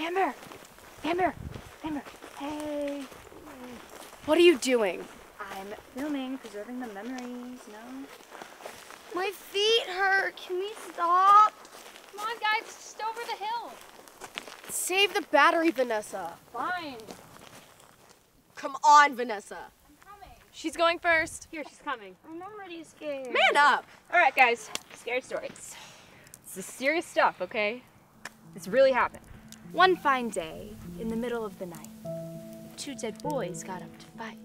Amber! Amber! Amber! Hey! What are you doing? I'm filming, preserving the memories, no? My feet hurt. Can we stop? Come on, guys, it's just over the hill. Save the battery, Vanessa. Fine. Come on, Vanessa. I'm coming. She's going first. Here, she's coming. I'm already scared. Man up. All right, guys, scary stories. This is serious stuff, okay? This really happened. One fine day, in the middle of the night, two dead boys got up to fight.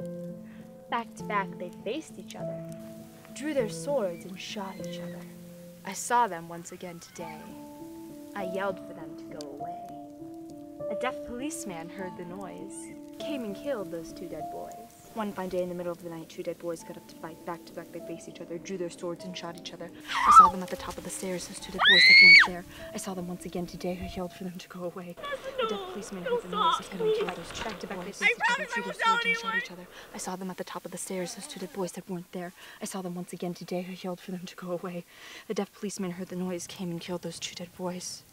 Back to back, they faced each other, drew their swords, and shot each other. I saw them once again today. I yelled for them to go away. A deaf policeman heard the noise, came and killed those two dead boys. One fine day in the middle of the night, two dead boys got up to fight. Back to back, they faced each other, drew their swords, and shot each other. I saw them at the top of the stairs, those two dead boys that weren't there. I saw them once again today, who yelled for them to go away. The deaf policeman heard the noise and and killed those two dead boys. Back to back, they faced each other, drew their swords, and shot each other. I saw them at the top of the stairs, those two dead boys that weren't there. I saw them once again today, who yelled for them to go away. The deaf policeman heard the noise, came and killed those two dead boys.